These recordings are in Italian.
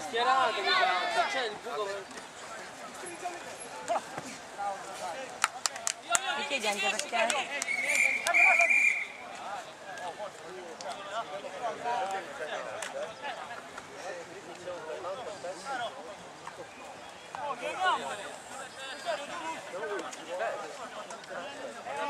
schierato, c'è il buco per... Mi chiedi anche perché? Vada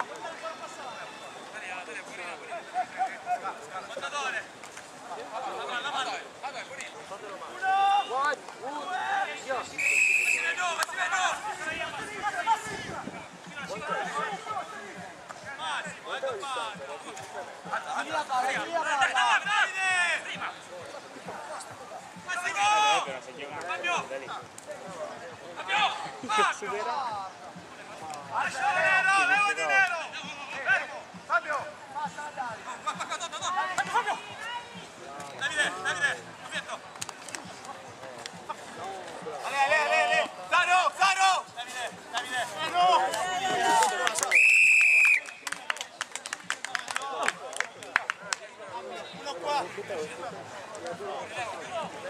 Colzano, Colzano. Ale,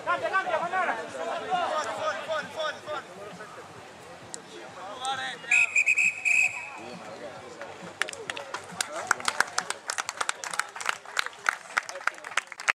Cambia, cambia, Manara.